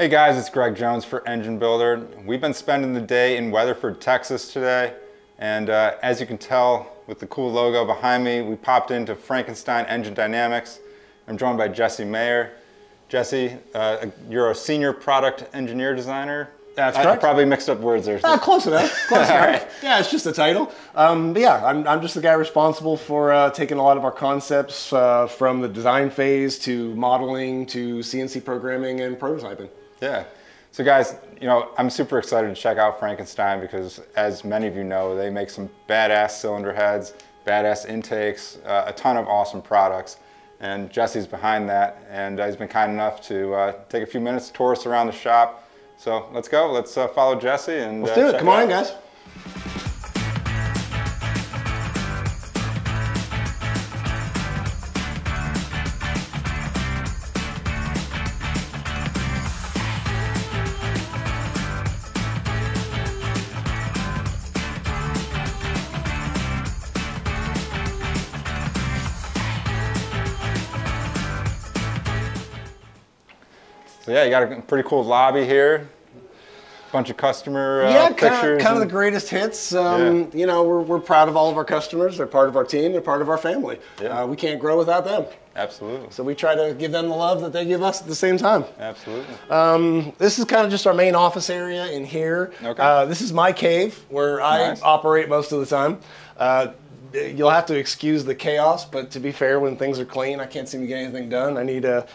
Hey guys, it's Greg Jones for Engine Builder. We've been spending the day in Weatherford, Texas today. And uh, as you can tell with the cool logo behind me, we popped into Frankenstein Engine Dynamics. I'm joined by Jesse Meagher. Jesse, uh, you're a senior product engineer designer. That's I- I correct. probably mixed up words there. Ah, close enough. Close enough. right. Yeah, it's just a title. Um, but yeah, I'm, I'm just the guy responsible for uh, taking a lot of our concepts uh, from the design phase to modeling to CNC programming and prototyping. Yeah. So guys, you know, I'm super excited to check out Frankenstein because as many of you know, they make some badass cylinder heads, badass intakes, uh, a ton of awesome products. And Jesse's behind that and uh, he's been kind enough to uh, take a few minutes to tour us around the shop. So let's go, let's uh, follow Jesse and Let's uh, do it. Come on, out. guys. You got a pretty cool lobby here. Bunch of customer uh, yeah, kind pictures. of, kind of the greatest hits. Um, You know, we're, we're proud of all of our customers. They're part of our team. They're part of our family. Yeah. Uh, we can't grow without them. Absolutely. So we try to give them the love that they give us at the same time. Absolutely. Um, this is kind of just our main office area in here. Okay. Uh, this is my cave where I operate most of the time. Uh, you'll have to excuse the chaos, but to be fair, when things are clean, I can't seem to get anything done. I need uh,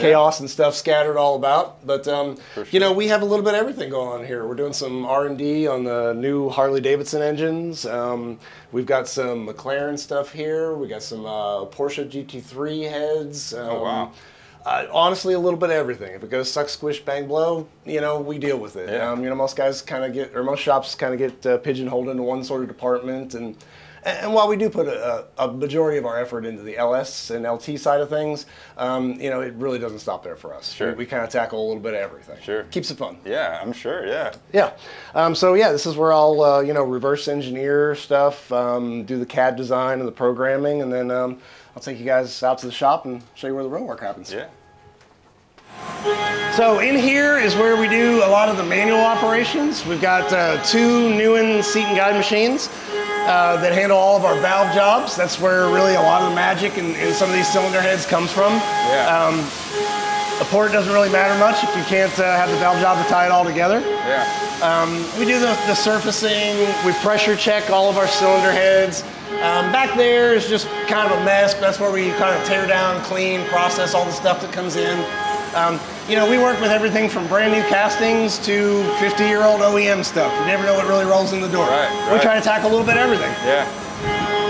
chaos and stuff scattered all about. But um, For you know, we have a little bit of everything going on here. We're doing some R and D on the new Harley Davidson engines. Um, we've got some McLaren stuff here. We got some uh, Porsche GT3 heads. Um, Oh, wow. uh, honestly, a little bit of everything. If it goes suck, squish, bang, blow, you know, we deal with it. Yeah. Um, you know, most guys kind of get, or most shops kind of get uh, pigeonholed into one sort of department. And and while we do put a, a majority of our effort into the LS and LT side of things, um, you know, it really doesn't stop there for us. Sure. We, we kind of tackle a little bit of everything. Sure. Keeps it fun. Yeah, I'm sure, yeah. Yeah. Um, so yeah, this is where I'll uh, you know reverse engineer stuff, um, do the CAD design and the programming, and then um, I'll take you guys out to the shop and show you where the real work happens. Yeah. So in here is where we do a lot of the manual operations. We've got uh, two Newen seat and guide machines uh, that handle all of our valve jobs. That's where really a lot of the magic in, in some of these cylinder heads comes from. Yeah. Um, the port doesn't really matter much if you can't uh, have the valve job to tie it all together. Yeah. We do the, the surfacing, we pressure check all of our cylinder heads. Um, back there is just kind of a mess. but That's where we kind of tear down, clean, process all the stuff that comes in. Um, you know, we work with everything from brand new castings to 50 year old OEM stuff. You never know what really rolls in the door. Right, We right. try to tackle a little bit of everything. Yeah.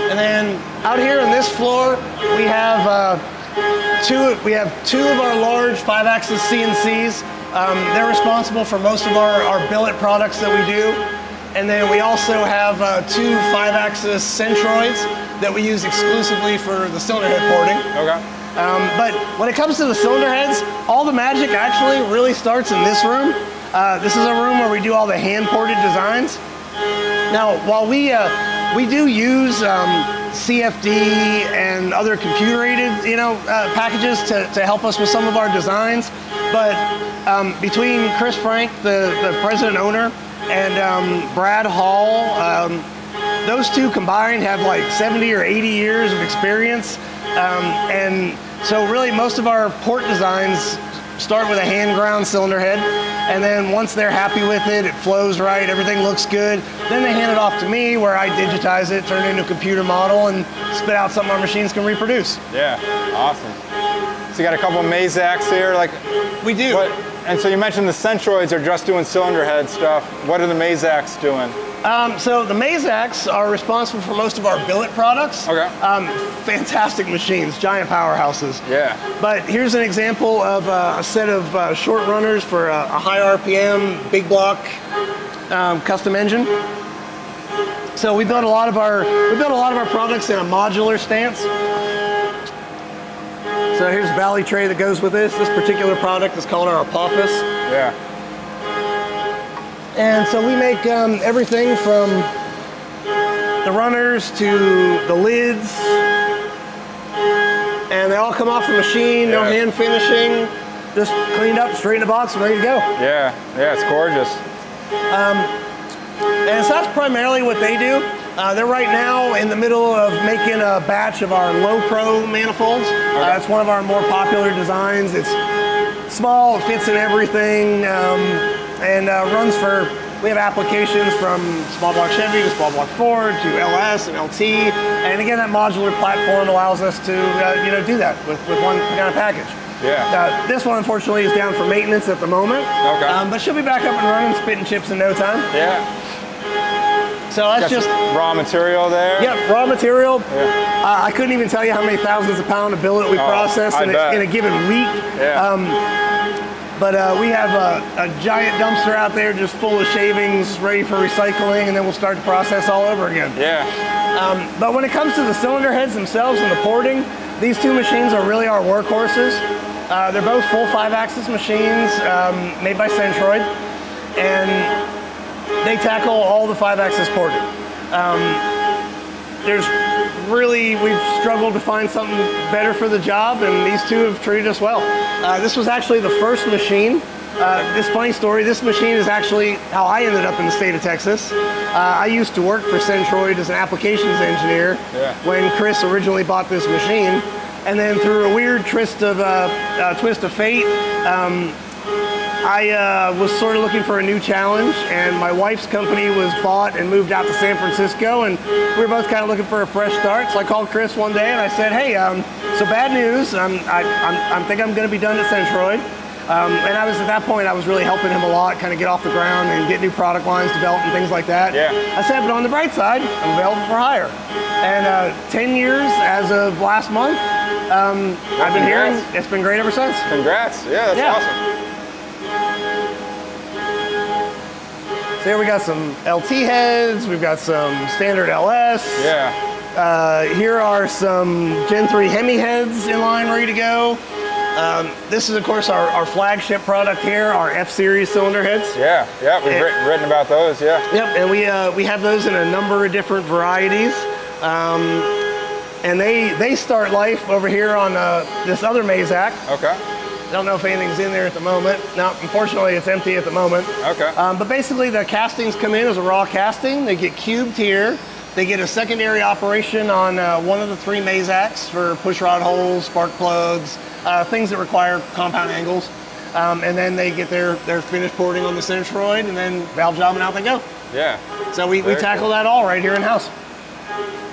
And then out here on this floor, we have uh, two. We have two of our large five-axis CNCs. Um, they're responsible for most of our, our billet products that we do. And then we also have uh, two five-axis Centroids that we use exclusively for the cylinder head porting. Okay. Um, but when it comes to the cylinder heads, all the magic actually really starts in this room. Uh, this is a room where we do all the hand-ported designs. Now, while we uh, we do use um, CFD and other computer-aided, you know, uh, packages to, to help us with some of our designs, but um, between Chris Frank, the, the president owner, and um, Brad Hall, um, those two combined have like 70 or 80 years of experience, um, and so really most of our port designs start with a hand ground cylinder head and then once they're happy with it it flows right everything looks good then they hand it off to me where i digitize it turn it into a computer model and spit out something our machines can reproduce Yeah. Awesome. So you got a couple of Mazaks here, like we do what? And so you mentioned the Centroids are just doing cylinder head stuff. What are the Mazaks doing? Um, so the Mazaks are responsible for most of our billet products Okay. um, fantastic machines giant powerhouses Yeah. But here's an example of uh, a set of uh, short runners for a, a high RPM, big block um, custom engine. So we built a lot of our we built a lot of our products in a modular stance. So here's the valley tray that goes with this. This particular product is called our Apophis. Yeah. And so we make um, everything from the runners to the lids. And they all come off the machine, no hand finishing. just cleaned up, straight in the box, and ready to go. Yeah, yeah, it's gorgeous. And so that's primarily what they do. Uh, they're right now in the middle of making a batch of our low pro manifolds. Uh, it's one of our more popular designs. It's small, it fits in everything, um, and uh, runs for. We have applications from small block Chevy to small block Ford to LS and LT, and again, that modular platform allows us to uh, you know do that with, with one kind of package. Yeah. Uh, this one unfortunately is down for maintenance at the moment. Okay. Um, but she'll be back up and running, spitting chips in no time. Yeah. So that's Got just raw material there. yeah, raw material. Yeah. Uh, I couldn't even tell you how many thousands of pounds of billet we Oh, process in a, in a given week. Yeah. Um, but uh, we have a, a giant dumpster out there just full of shavings ready for recycling, and then we'll start the process all over again. yeah. Um, but when it comes to the cylinder heads themselves and the porting, these two machines are really our workhorses. Uh, they're both full five-axis machines um, made by Centroid, and they tackle all the five-axis porting. Um, there's really we've struggled to find something better for the job, and these two have treated us well. Uh, this was actually the first machine. Uh, this funny story. This machine is actually how I ended up in the state of Texas. Uh, I used to work for Centroid as an applications engineer Yeah. when Chris originally bought this machine, and then through a weird twist of uh, uh, twist of fate, um, I uh, was sort of looking for a new challenge, and my wife's company was bought and moved out to San Francisco, and we were both kind of looking for a fresh start. So I called Chris one day and I said, "Hey, um, so bad news. Um, I, I'm, I'm think I'm going to be done at Centroid." Um, and I was at that point, I was really helping him a lot, kind of get off the ground and get new product lines developed and things like that. Yeah. I said, but on the bright side, I'm available for hire. And uh, 10 years as of last month, um, I've been here, and it's been great ever since. Congrats. Yeah, that's Yeah. awesome. So here we got some LT heads, we've got some standard LS. Yeah. Uh, here are some Gen 3 Hemi heads in line, ready to go. Um, this is, of course, our, our flagship product here, our F Series cylinder heads. Yeah. Yeah. We've Eh. written, written about those. Yeah. Yep, and we uh, we have those in a number of different varieties, um, and they they start life over here on uh, this other Mazak. Okay. I don't know if anything's in there at the moment. Now, unfortunately, it's empty at the moment. Okay. Um, but basically, the castings come in as a raw casting. They get cubed here. They get a secondary operation on uh, one of the three Mazaks for push rod holes, spark plugs, uh, things that require compound angles. Um, and then they get their, their finished porting on the Centroid, and then valve job, and out they go. Yeah. So we, we tackle cool. that all right here in house.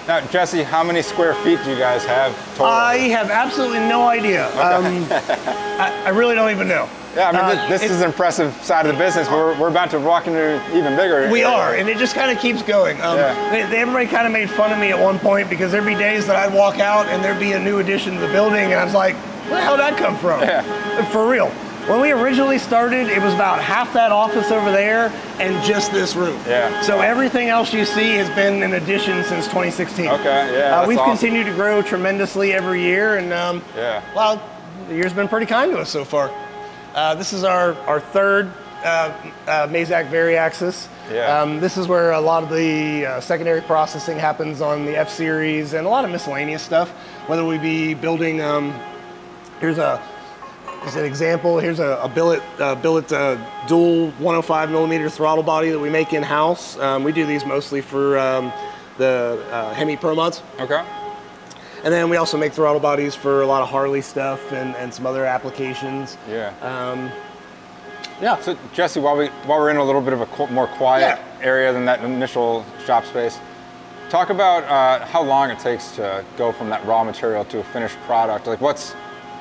Now, Jesse, how many square feet do you guys have total? I have absolutely no idea. Um, I, I really don't even know. yeah, I mean, uh, this, this it- is an impressive side of the business. We're, we're about to walk into even bigger. We are, and it just kind of keeps going. Um, Yeah. they, they- everybody kind of made fun of me at one point because there'd be days that I'd walk out and there'd be a new addition to the building, and I was like, where the hell did that come from? Yeah. For real. When we originally started, it was about half that office over there and just this room. Yeah. So everything else you see has been an addition since 2016. Okay, yeah, Uh, we've awesome. continued to grow tremendously every year, and um, Yeah. well, the year's been pretty kind to us so far. Uh, this is our, our third uh, uh, Mazak Variaxis. Yeah. Um, this is where a lot of the uh, secondary processing happens on the F series and a lot of miscellaneous stuff. Whether we be building, um, here's a here's an example. Here's a, a billet uh, billet uh, dual 105 millimeter throttle body that we make in house. Um, we do these mostly for um, the uh, Hemi Pro mods. Okay. And then we also make throttle bodies for a lot of Harley stuff and, and some other applications. Yeah. Um, yeah. So Jesse, while we while we're in a little bit of a qu- more quiet Yeah. area than that initial shop space, talk about uh, how long it takes to go from that raw material to a finished product. Like what's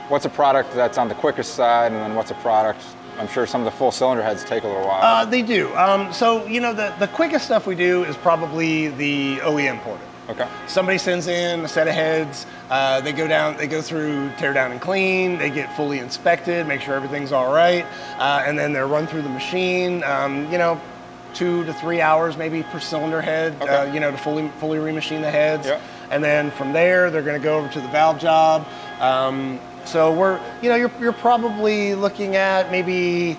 what's a product that's on the quickest side, and then what's a product? I'm sure some of the full cylinder heads take a little while. Uh, they do. Um, so, you know, the, the quickest stuff we do is probably the OEM ported. okay. Somebody sends in a set of heads. Uh, they go down. They go through tear down and clean. They get fully inspected, make sure everything's all right, uh, and then they're run through the machine. Um, you know, two to three hours maybe per cylinder head. Uh, Okay. you know, to fully fully remachine the heads. Yep. And then from there, they're going to go over to the valve job. Um, so we're, you know, you're, you're probably looking at maybe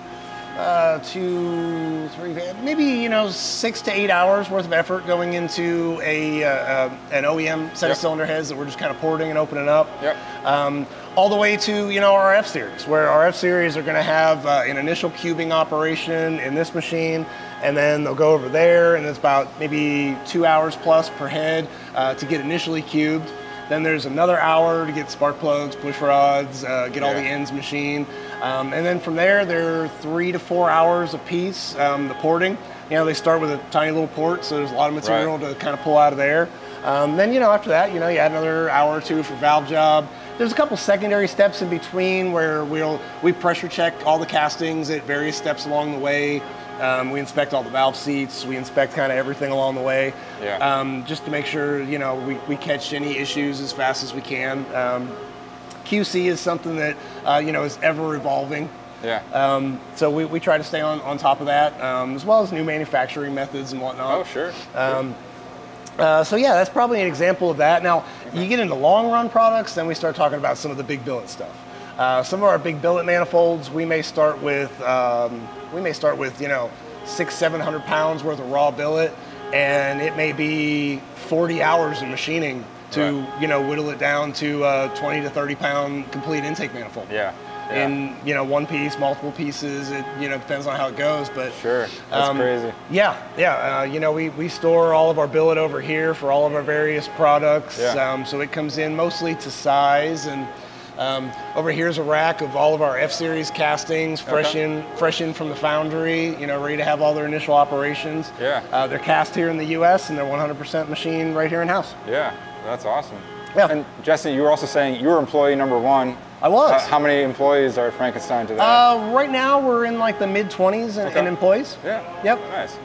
uh, two, three, maybe you know six to eight hours worth of effort going into a uh, uh, an OEM set Yep. of cylinder heads that we're just kind of porting and opening up. Yep. Um, all the way to you know our F series, where our F series are going to have uh, an initial cubing operation in this machine, and then they'll go over there, and it's about maybe two hours plus per head uh, to get initially cubed. Then there's another hour to get spark plugs, push rods, uh, get all the ends machined, um, and then from there they're three to four hours a piece. Um, the porting, you know, they start with a tiny little port, so there's a lot of material to kind of pull out of there. Um, then you know after that, you know, you add another hour or two for valve job. There's a couple secondary steps in between where we'll we pressure check all the castings at various steps along the way. Um, we inspect all the valve seats. We inspect kind of everything along the way, Yeah. um, just to make sure you know we, we catch any issues as fast as we can. Um, QC is something that uh, you know is ever evolving. Yeah. Um, so we, we try to stay on, on top of that, um, as well as new manufacturing methods and whatnot. oh, sure. Uh, so yeah, that's probably an example of that. Now, you get into long run products, then we start talking about some of the big billet stuff. Uh, some of our big billet manifolds, we may start with um, we may start with you know six seven hundred pounds worth of raw billet, and it may be 40 hours of machining to Right. you know whittle it down to uh, 20 to 30 pound complete intake manifold. Yeah. Yeah. In you know one piece, multiple pieces. It you know depends on how it goes, but Sure. That's um, crazy. yeah, yeah. Uh, you know, we, we store all of our billet over here for all of our various products. Yeah. Um, so it comes in mostly to size. And um, over here's a rack of all of our F series castings, fresh Okay. in fresh in from the foundry. You know, ready to have all their initial operations. Yeah. Uh, they're cast here in the U.S. and they're 100% machine right here in house. Yeah. That's awesome. Yeah. And Jesse, you were also saying you were employee number one. I was. Uh, how many employees are Frankenstein today? Uh, right now we're in like the mid 20s in, Okay. in employees. yeah. Yep. Nice.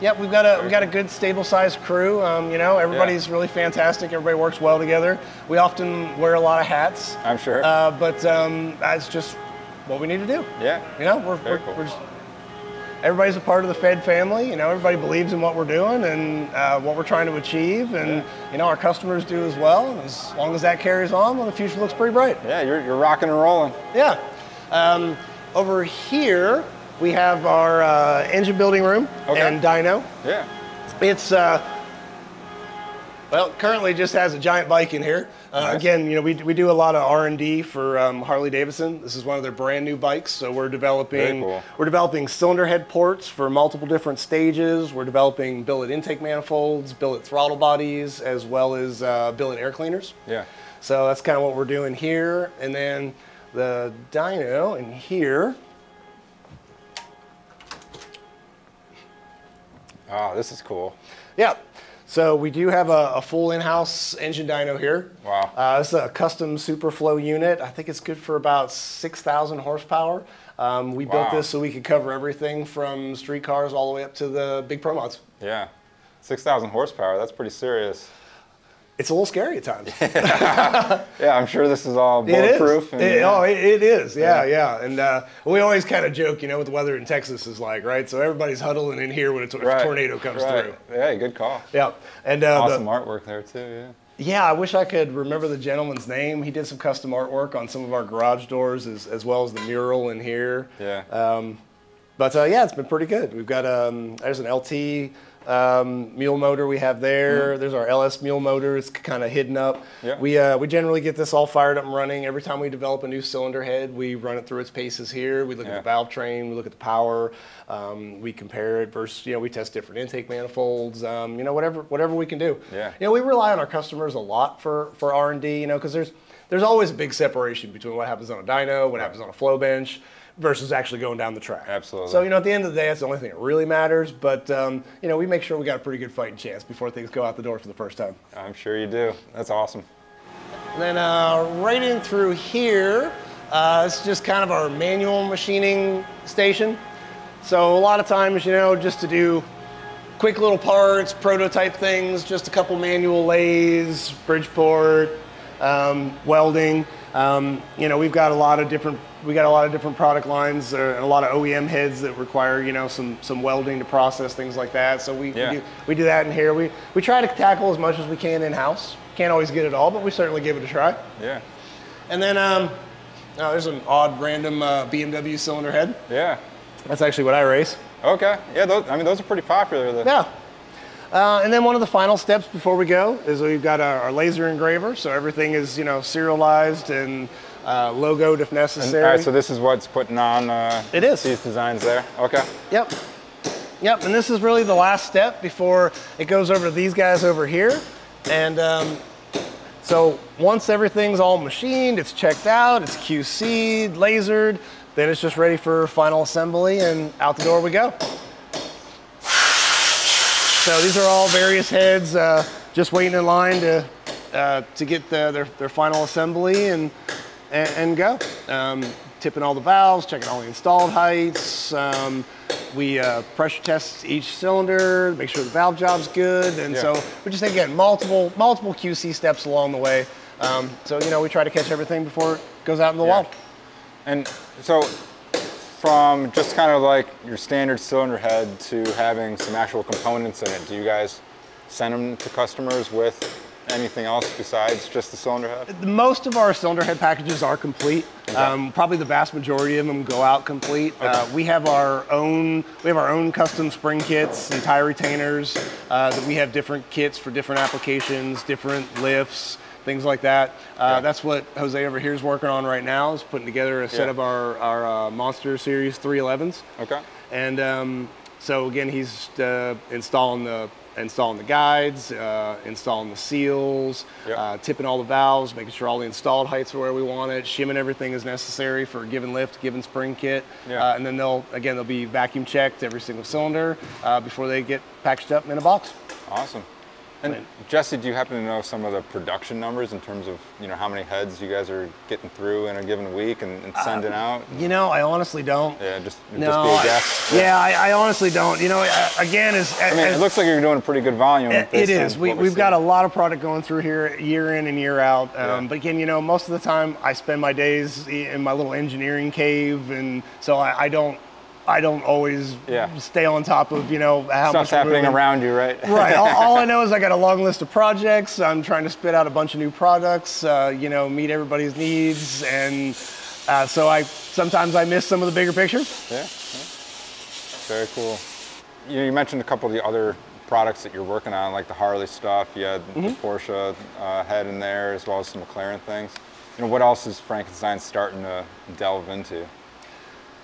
Yep, we've got a we've got a good stable sized crew. Um, you know, everybody's really fantastic. Everybody works well together. We often wear a lot of hats, I'm sure. uh, but um, that's just what we need to do. yeah. You know, we're, Very we're, cool. we're just everybody's a part of the FED family. You know, everybody believes in what we're doing and uh, what we're trying to achieve, and you know, our customers do as well. As long as that carries on, well, the future looks pretty bright. Yeah. You're, you're rocking and rolling. Yeah. Um, over here we have our uh, engine building room Okay. and dyno. Yeah. It's uh, well, currently just has a giant bike in here. Uh, Nice. Again, you know, we, we do a lot of R and D for um, Harley Davidson. This is one of their brand new bikes, so we're developing cool. we're developing cylinder head ports for multiple different stages. We're developing billet intake manifolds, billet throttle bodies, as well as uh, billet air cleaners. Yeah. So that's kind of what we're doing here, and then the dyno in here. Oh, this is cool. Yeah. So we do have a, a full in-house engine dyno here. Wow. Uh, this is a custom Superflow unit. I think it's good for about 6,000 horsepower. Um, we built this so we could cover everything from street cars all the way up to the big pro mods. Yeah. 6,000 horsepower. That's pretty serious. It's a little scary at times. Yeah, I'm sure this is all It is. bulletproof. and- It- oh, it, it is. Yeah, Yeah. yeah. And uh, we always kind of joke, you know, what the weather in Texas is like, right? So everybody's huddling in here when a, a Right, tornado comes right. through. Yeah, good call. Yeah. And uh, the- Awesome artwork there too. Yeah. Yeah, I wish I could remember the gentleman's name. He did some custom artwork on some of our garage doors as, as well as the mural in here. Yeah. Um, but uh, yeah, it's been pretty good. We've got um, there's an LT um, mule motor we have there. There's our LS mule motor. It's kind of hidden up. Mm-hmm. Yeah. We uh, we generally get this all fired up and running every time we develop a new cylinder head. We run it through its paces here. We look Yeah. at the valve train. We look at the power. Um, we compare it versus you know we test different intake manifolds. Um, you know whatever whatever we can do. Yeah. You know we rely on our customers a lot for for R and D. You know because there's there's always a big separation between what happens on a dyno, what happens on a flow bench, versus actually going down the track. Absolutely. So you know, at the end of the day, that's the only thing that really matters. But um, you know, we make sure we got a pretty good fighting chance before things go out the door for the first time. I'm sure you do. That's awesome. And then uh, right in through here, uh, it's just kind of our manual machining station. So a lot of times, you know, just to do quick little parts, prototype things, just a couple manual lathes, Bridgeport, um, welding. Um, you know, we've got a lot of different we got a lot of different product lines uh, and a lot of OEM heads that require you know some some welding to process things like that. So we, Yeah. we do we do that in here. We we try to tackle as much as we can in house. Can't always get it all, but we certainly give it a try. Yeah. And then um, oh, there's an odd random uh, BMW cylinder head. Yeah. That's actually what I race. Okay. Yeah. Those, I mean, those are pretty popular. The, Yeah. Uh, and then one of the final steps before we go is we've got our, our laser engraver. So everything is, you know, serialized and uh, logoed if And, necessary. all right, so this is what's putting on uh, It is. these designs there. Okay. Yep. Yep, and this is really the last step before it goes over to these guys over here. And um, so once everything's all machined, it's checked out, it's QC'd, lasered, then it's just ready for final assembly and out the door we go. So these are all various heads uh, just waiting in line to, uh, to get the, their, their final assembly and, and, and go. Um, tipping all the valves, checking all the installed heights. Um, we uh, pressure test each cylinder, make sure the valve job's good. And Yeah. so we just, again, multiple, multiple QC steps along the way. Um, so, you know, we try to catch everything before it goes out in the Yeah. wild. And so from just kind of like your standard cylinder head to having some actual components in it, do you guys send them to customers with anything else besides just the cylinder head? Most of our cylinder head packages are complete. Okay. Um, probably the vast majority of them go out complete. Uh, we have our own we have our own custom spring kits and Ti retainers uh, that we have different kits for different applications, different lifts, things like that. Uh, Okay. That's what Jose over here is working on right now. Is putting together a set Yeah. of our our uh, Monster Series 311s. Okay. And um, so again, he's uh, installing the installing the guides, uh, installing the seals, Yep. uh, tipping all the valves, making sure all the installed heights are where we want it, shimming everything as necessary for a given lift, given spring kit. Yeah. Uh, and then they'll again they'll be vacuum checked every single cylinder uh, before they get packaged up in a box. Awesome. And. Jesse, do you happen to know some of the production numbers in terms of you know how many heads you guys are getting through in a given week and, and sending out? You know, I honestly don't. Yeah, just No, just be a I- guess. yeah, I, I honestly don't. You know, uh, again, as, I mean, it looks like you're doing a pretty good volume. It, based it on is. We, we've got a lot of product going through here year in and year out. Um, Yeah. But again, you know, most of the time I spend my days in my little engineering cave, and so I, I don't, I don't always Yeah. stay on top of you know how Stuff's much happening moving. around you, right? Right. all, all I know is I got a long list of projects. I'm trying to spit out a bunch of new products. Uh, you know, meet everybody's needs, and uh, so I sometimes I miss some of the bigger picture. Yeah, yeah. Very cool. You, you mentioned a couple of the other products that you're working on, like the Harley stuff. You had Mm-hmm. the Porsche uh, head in there, as well as some McLaren things. You know, what else is Frankenstein starting to delve into?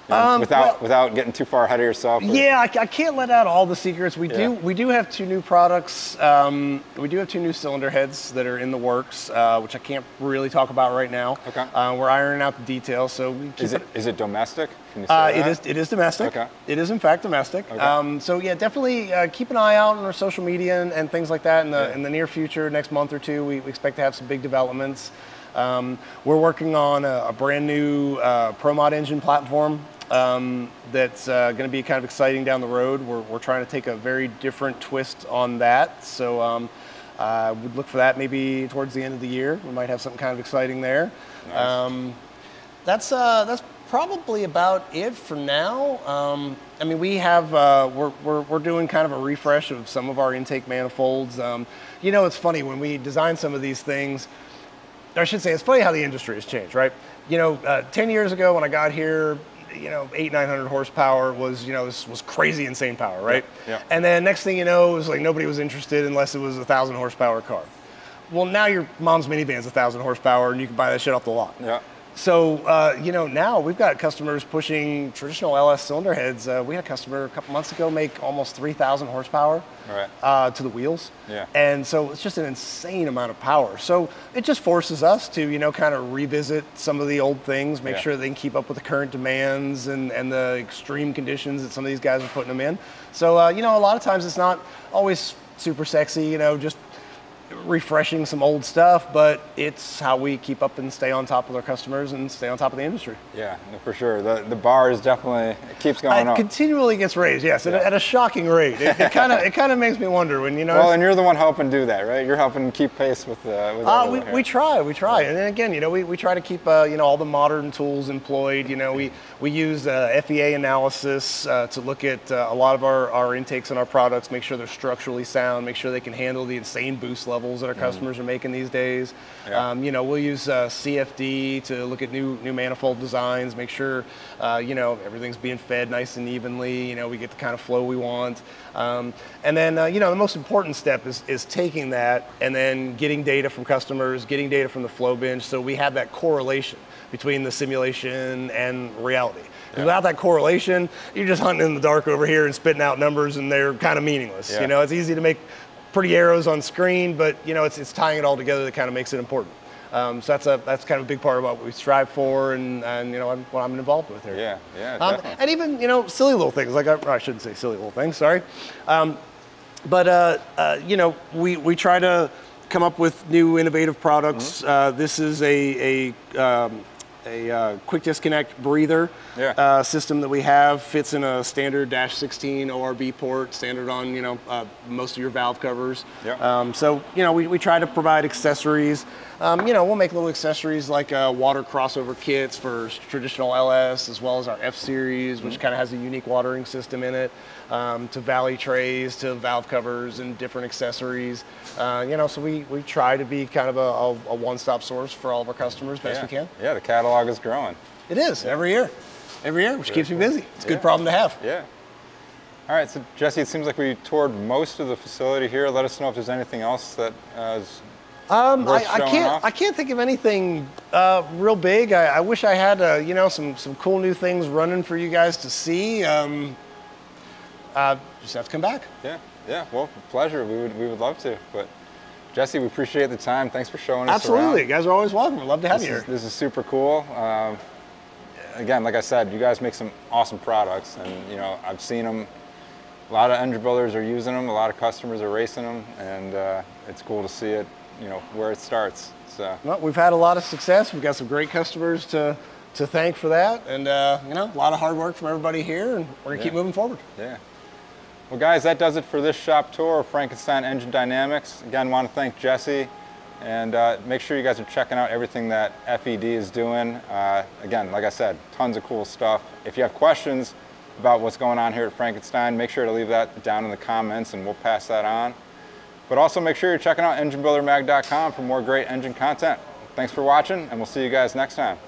You know, Um, without well- without getting too far ahead of yourself. or- Yeah, I, I can't let out all the secrets. We Yeah. do we do have two new products. Um, we do have two new cylinder heads that are in the works, uh, which I can't really talk about right now. Okay. Uh, we're ironing out the details, so we Is it is it domestic? Can you say Uh, that? it is. It is domestic. Okay. It is in fact domestic. Okay. Um, so yeah, definitely uh, keep an eye out on our social media and, and things like that in the Yeah. in the near future. Next month or two, we, we expect to have some big developments. Um, we're working on a, a brand new uh, ProMod engine platform um, that's uh, going to be kind of exciting down the road. We're, we're trying to take a very different twist on that. So um, uh, would look for that maybe towards the end of the year. We might have something kind of exciting there. Nice. Um, that's uh, that's probably about it for now. Um, I mean, we have uh, we're, we're we're doing kind of a refresh of some of our intake manifolds. Um, you know, it's funny when we design some of these things. Or I should say, it's funny how the industry has changed, right? You know, uh, ten years ago when I got here, you know, eight nine hundred horsepower was you know this was crazy insane power, right? yeah. And then next thing you know, it was like nobody was interested unless it was a thousand horsepower car. Well, now your mom's minivan's a thousand horsepower, and you can buy that shit off the lot. Yeah. So, uh, you know, now we've got customers pushing traditional LS cylinder heads. Uh, we had a customer a couple months ago make almost 3,000 horsepower Right. uh, to the wheels. Yeah. And so it's just an insane amount of power. So it just forces us to, you know, kind of revisit some of the old things, make Yeah. sure they can keep up with the current demands and, and the extreme conditions that some of these guys are putting them in. So, uh, you know, a lot of times it's not always super sexy, you know, just refreshing some old stuff, but it's how we keep up and stay on top of our customers and stay on top of the industry. Yeah, for sure. The the bar is definitely it keeps going It up. continually gets raised, yes, at, Yeah. a, at a shocking rate. It kind of it kind of makes me wonder when you know. Well, and you're the one helping do that, right? You're helping keep pace with uh, with Uh, we, we try, we try, and then again, you know, we, we try to keep uh, you know all the modern tools employed. You know, we we use uh, FEA analysis uh, to look at uh, a lot of our, our intakes and our products, make sure they're structurally sound, make sure they can handle the insane boost levels models that our customers are making these days. Yeah. Um, you know, we'll use uh, CFD to look at new new manifold designs, make sure uh, you know everything's being fed nice and evenly. You know, we get the kind of flow we want. Um, and then uh, you know the most important step is is taking that and then getting data from customers, getting data from the flow bench, so we have that correlation between the simulation and reality. Yeah. Without that correlation, you're just hunting in the dark over here and spitting out numbers, and they're kind of meaningless. Yeah. You know, it's easy to make pretty arrows on screen, but you know, it's, it's tying it all together that kind of makes it important. Um, so that's a that's kind of a big part of what we strive for, and, and you know, I'm, what I'm involved with here. Yeah, yeah, Um, definitely. and even you know, silly little things like I, I shouldn't say silly little things. Sorry. Um, but uh, uh, you know, we, we try to come up with new innovative products. Mm-hmm. Uh, this is a a, um, a uh, quick disconnect breather Yeah. uh, system that we have. Fits in a standard dash 16 ORB port, standard on you know uh, most of your valve covers. Yeah. Um, so you know, we, we try to provide accessories. Um, you know, we'll make little accessories like uh, water crossover kits for traditional LS, as well as our F series, which kind of has a unique watering system in it. Um, to valley trays, to valve covers, and different accessories. Uh, you know, so we, we try to be kind of a, a, a one-stop source for all of our customers best yeah. we can. Yeah, the catalog is growing. It is every year, every year, which keeps me busy. It's a good problem to have. Yeah. All right, so Jesse, it seems like we toured most of the facility here. Let us know if there's anything else that uh, is Um, I, I can't. off? I can't think of anything uh, real big. I, I wish I had, uh, you know, some some cool new things running for you guys to see. Um, uh, just have to come back. Yeah, yeah. Well, pleasure. We would we would love to. But Jesse, we appreciate the time. Thanks for showing us Absolutely, around. you guys are always welcome. We'd love to have This you is, here. this is super cool. Um, again, like I said, you guys make some awesome products, and you know I've seen them. A lot of engine builders are using them. A lot of customers are racing them, and uh, it's cool to see it. You know where it starts. So Well, we've had a lot of success. We've got some great customers to to thank for that, and uh, you know, a lot of hard work from everybody here, and we're gonna keep moving forward. yeah. Well, guys, that does it for this shop tour of Frankenstein Engine Dynamics. Again, want to thank Jesse, and uh, make sure you guys are checking out everything that FED is doing. Uh, again, like I said, tons of cool stuff. If you have questions about what's going on here at Frankenstein, make sure to leave that down in the comments, and we'll pass that on. But also make sure you're checking out EngineBuilderMag.com for more great engine content. Thanks for watching, and we'll see you guys next time.